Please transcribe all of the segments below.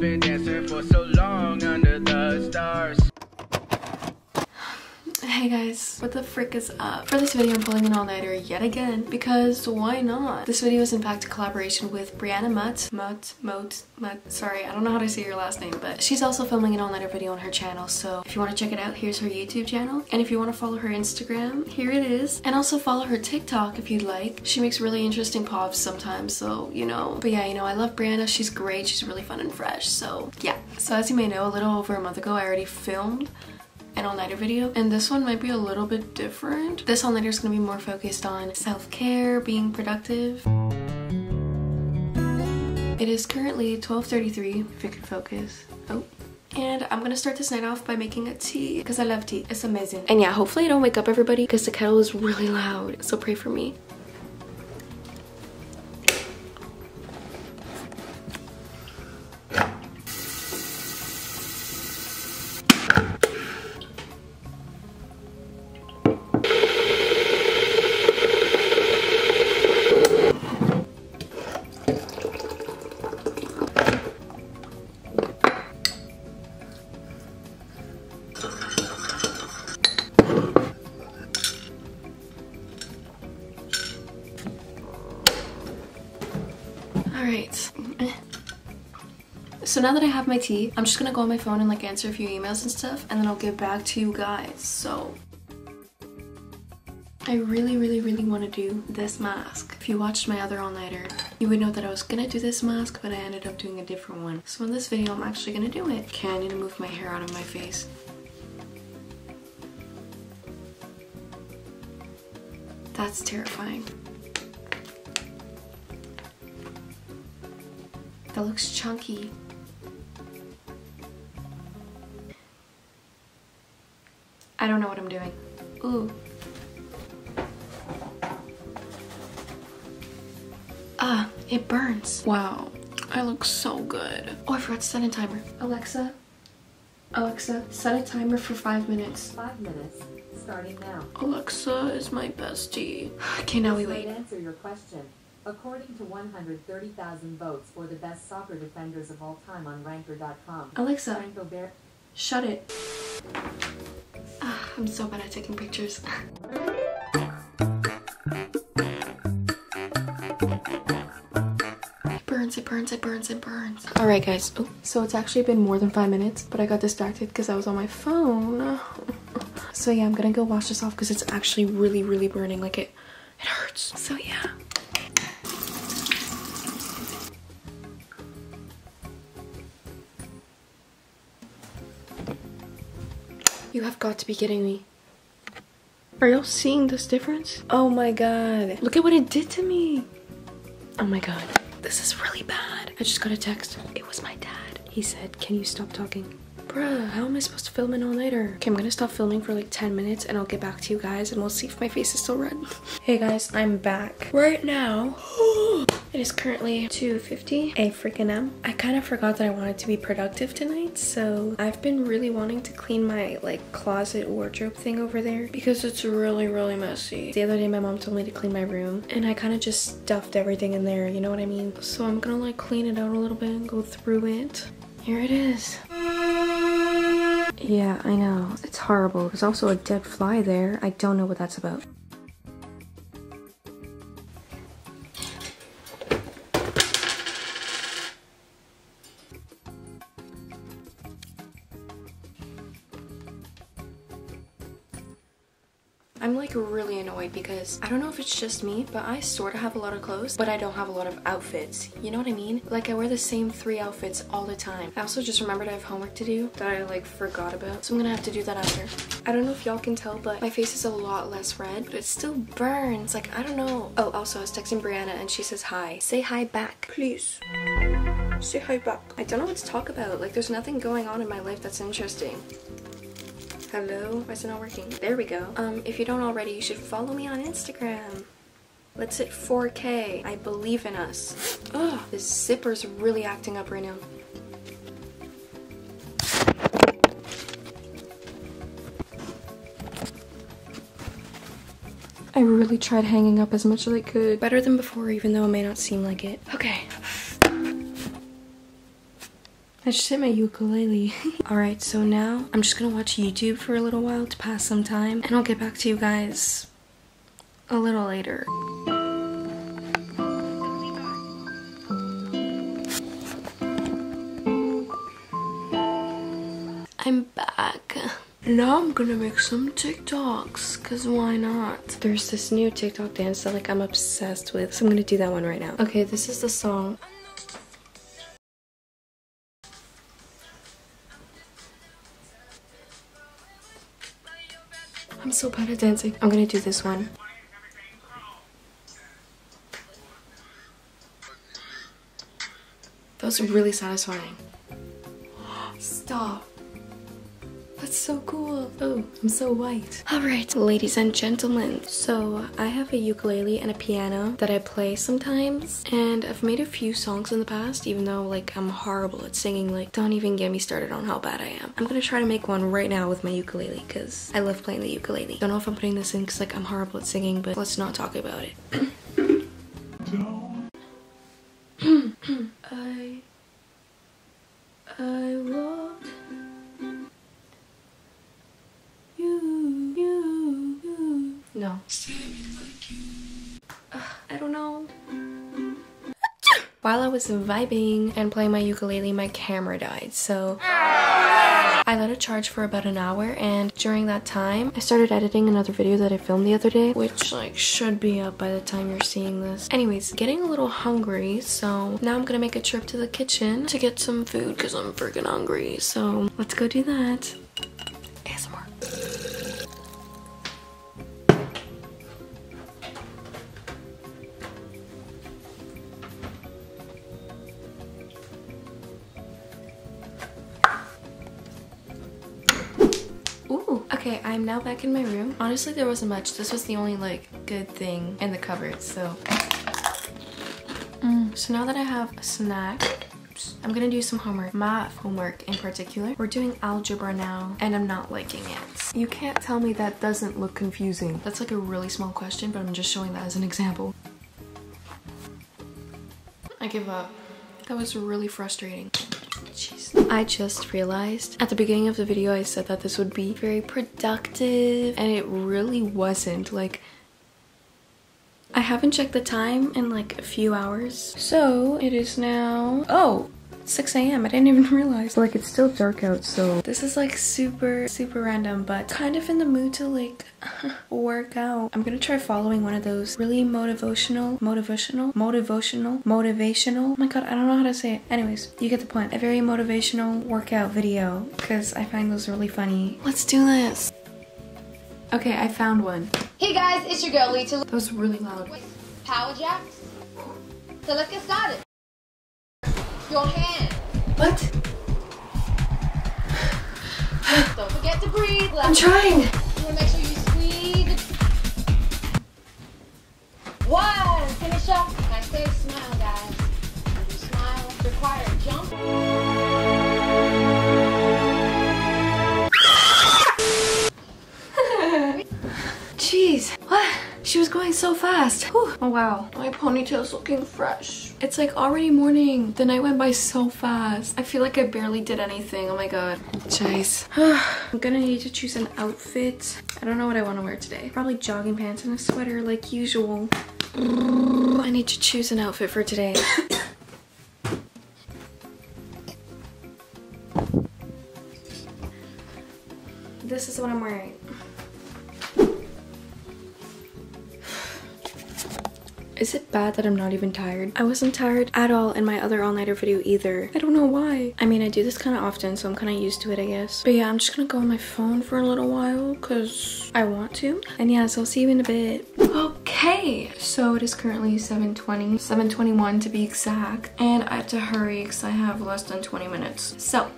been dancing for so long under Hey guys, what the frick is up? For this video I'm pulling an all-nighter yet again because why not? This video is in fact a collaboration with Brianna Mutt, Mutt, Moat, Mutt, sorry I don't know how to say your last name but she's also filming an all-nighter video on her channel so if you want to check it out here's her YouTube channel and if you want to follow her Instagram here it is and also follow her TikTok if you'd like. She makes really interesting pops sometimes so you know but yeah you know I love Brianna she's great she's really fun and fresh so yeah so as you may know a little over a month ago I already filmed an all-nighter video and this one might be a little bit different. This all-nighter is going to be more focused on self-care, being productive. It is currently 12.33 if you could focus. Oh. And I'm gonna start this night off by making a tea because I love tea. It's amazing. And yeah, hopefully I don't wake up everybody because the kettle is really loud. So pray for me. Alright. So now that I have my tea, I'm just gonna go on my phone and like answer a few emails and stuff and then I'll get back to you guys. So I really, really, really want to do this mask. If you watched my other all-nighter, you would know that I was gonna do this mask, but I ended up doing a different one. So in this video, I'm actually gonna do it. Okay, I need to move my hair out of my face. That's terrifying. That looks chunky. I don't know what I'm doing. Ooh. Ah, it burns. Wow, I look so good. Oh, I forgot to set a timer. Alexa, Alexa, set a timer for five minutes. Five minutes, starting now. Alexa is my bestie. Okay, now we This might wait. answer your question. According to 130,000 votes for the best soccer defenders of all time on Ranker.com, Alexa, shut it. Ah, I'm so bad at taking pictures. It burns, it burns, it burns, it burns. Alright guys, oh, so it's actually been more than five minutes, but I got distracted because I was on my phone. So yeah, I'm gonna go wash this off because it's actually really, really burning. Like it, it hurts. So yeah. You have got to be kidding me. Are y'all seeing this difference? Oh my god. Look at what it did to me. Oh my god. This is really bad. I just got a text. It was my dad. He said, can you stop talking? Bruh, how am I supposed to film an all-nighter? Okay, I'm gonna stop filming for like 10 minutes and I'll get back to you guys and we'll see if my face is still red. hey guys, I'm back. Right now, it is currently 2.50 a freaking m. I kind of forgot that I wanted to be productive tonight, so I've been really wanting to clean my like closet wardrobe thing over there because it's really, really messy. The other day my mom told me to clean my room and I kind of just stuffed everything in there, you know what I mean? So I'm gonna like clean it out a little bit and go through it. Here it is. Yeah, I know. It's horrible. There's also a dead fly there. I don't know what that's about. Annoyed because I don't know if it's just me, but I sort of have a lot of clothes, but I don't have a lot of outfits. You know what I mean? Like I wear the same three outfits all the time. I also just remembered I have homework to do that I like forgot about. So I'm gonna have to do that after. I don't know if y'all can tell, but my face is a lot less red, but it still burns. Like, I don't know. Oh, also I was texting Brianna and she says hi. Say hi back, please. Say hi back. I don't know what to talk about. Like there's nothing going on in my life that's interesting. Hello? Why is it not working? There we go. Um, if you don't already, you should follow me on Instagram. Let's hit 4K. I believe in us. Ugh, this zipper's really acting up right now. I really tried hanging up as much as I could. Better than before, even though it may not seem like it. Okay. I just hit my ukulele. Alright, so now I'm just gonna watch YouTube for a little while to pass some time and I'll get back to you guys a little later. I'm back. Now I'm gonna make some TikToks, cause why not? There's this new TikTok dance that like I'm obsessed with, so I'm gonna do that one right now. Okay, this is the song. So bad at dancing. I'm gonna do this one. That was really satisfying. Stop. That's so cool. Oh, I'm so white. Alright, ladies and gentlemen. So, I have a ukulele and a piano that I play sometimes. And I've made a few songs in the past, even though, like, I'm horrible at singing. Like, don't even get me started on how bad I am. I'm gonna try to make one right now with my ukulele, because I love playing the ukulele. Don't know if I'm putting this in because, like, I'm horrible at singing, but let's not talk about it. I... I No. Ugh, I don't know. While I was vibing and playing my ukulele, my camera died, so I let it charge for about an hour and during that time, I started editing another video that I filmed the other day, which like should be up by the time you're seeing this. Anyways, getting a little hungry, so now I'm gonna make a trip to the kitchen to get some food because I'm freaking hungry. So let's go do that. Okay, I'm now back in my room. Honestly, there wasn't much. This was the only like good thing in the cupboard, so. Mm, So now that I have a snack, I'm gonna do some homework. Math homework in particular. We're doing algebra now, and I'm not liking it. You can't tell me that doesn't look confusing. That's like a really small question, but I'm just showing that as an example. I give up. That was really frustrating. Jeez. I just realized at the beginning of the video I said that this would be very productive and it really wasn't. Like I haven't checked the time in like a few hours. So it is now, oh, 6 a.m. I didn't even realize. Like it's still dark out, so this is like super, super random, but kind of in the mood to like work out. I'm gonna try following one of those really motivational, motivational, motivational, motivational. Oh my god, I don't know how to say it. Anyways, you get the point. A very motivational workout video because I find those really funny. Let's do this. Okay, I found one. Hey guys, it's your girl Lita. That was really loud. Power jacks. So let's get started. Your hand. What? Don't forget to breathe. I'm trying. You wanna make sure you squeeze. One. Finish up. Nice stay. Smile, guys. When you smile, require a jump. Jeez, what? She was going so fast. Whew. Oh wow, my ponytail's looking fresh. It's like already morning. The night went by so fast. I feel like I barely did anything. Oh my god. Jeez. I'm gonna need to choose an outfit. I don't know what I want to wear today. Probably jogging pants and a sweater like usual. I need to choose an outfit for today. this is what I'm wearing. Is it bad that I'm not even tired? I wasn't tired at all in my other all-nighter video either. I don't know why. I mean, I do this kind of often, so I'm kind of used to it, I guess. But yeah, I'm just gonna go on my phone for a little while because I want to. And yeah, so I'll see you in a bit. Okay, so it is currently 7.20, 7.21 to be exact. And I have to hurry because I have less than 20 minutes. So,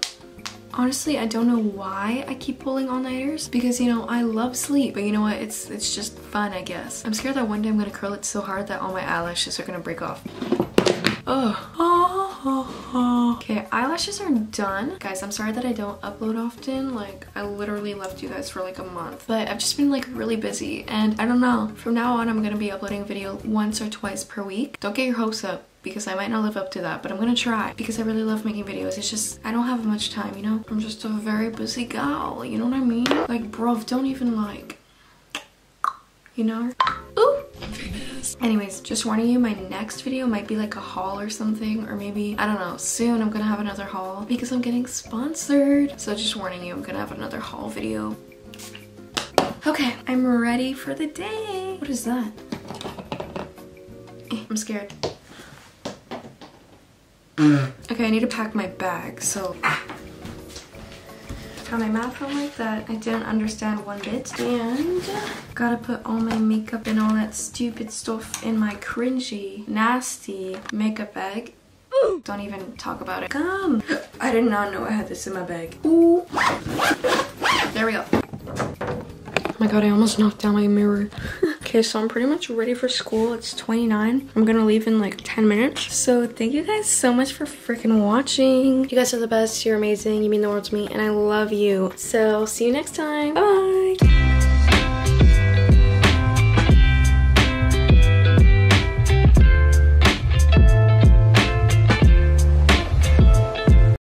Honestly, I don't know why I keep pulling all-nighters because, you know, I love sleep, but you know what? It's it's just fun, I guess. I'm scared that one day I'm gonna curl it so hard that all my eyelashes are gonna break off. Oh. Okay, eyelashes are done. Guys, I'm sorry that I don't upload often. Like, I literally left you guys for like a month. But I've just been like really busy and I don't know. From now on, I'm gonna be uploading a video once or twice per week. Don't get your hopes up because I might not live up to that, but I'm gonna try because I really love making videos. It's just, I don't have much time, you know? I'm just a very busy gal, you know what I mean? Like, bruv, don't even like, you know? Ooh! Anyways, just warning you, my next video might be like a haul or something, or maybe, I don't know, soon I'm gonna have another haul because I'm getting sponsored. So just warning you, I'm gonna have another haul video. Okay, I'm ready for the day. What is that? Eh, I'm scared. Mm. Okay, I need to pack my bag, so got my math on like that. I didn't understand one bit. And gotta put all my makeup and all that stupid stuff in my cringy, nasty makeup bag. Ooh, don't even talk about it. Come! I did not know I had this in my bag. Ooh. There we go. Oh my god, I almost knocked down my mirror. Okay, so I'm pretty much ready for school. It's 29. I'm gonna leave in like 10 minutes. So thank you guys so much for freaking watching. You guys are the best. You're amazing. You mean the world to me and I love you. So see you next time. Bye.